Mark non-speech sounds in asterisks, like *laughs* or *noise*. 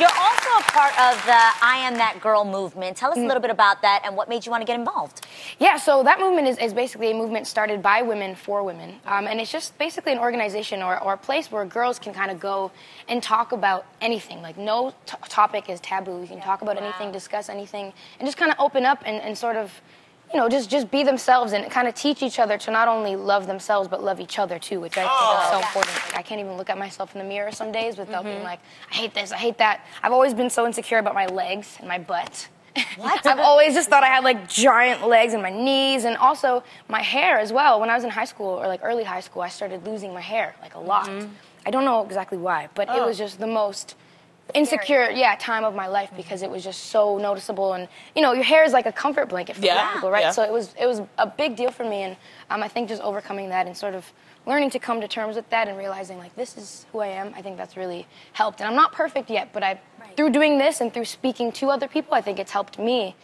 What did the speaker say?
You're also a part of the I Am That Girl movement. Tell us a little bit about that and what made you want to get involved. Yeah, so that movement is, is basically a movement started by women for women. Um, and it's just basically an organization or, or a place where girls can kind of go and talk about anything. Like, no t- topic is taboo. You can talk about anything, discuss anything, and just kind of open up and, and sort of you know, just just be themselves and kind of teach each other to not only love themselves but love each other too, which I think is so oh. important. Like, I can't even look at myself in the mirror some days without being mm-hmm. like, I hate this, I hate that. I've always been so insecure about my legs and my butt. What? *laughs* I've always just thought I had like giant legs and my knees and also my hair as well. When I was in high school or like early high school, I started losing my hair like a lot. Mm-hmm. I don't know exactly why, but it was oh. just the most insecure yeah time of my life because it was just so noticeable and you know your hair is like a comfort blanket for Yeah, people right? Yeah. so it was it was a big deal for me and um, i think just overcoming that and sort of learning to come to terms with that and realizing like this is who i am i think that's really helped. And i'm not perfect yet but i through doing this and through speaking to other people i think it's helped me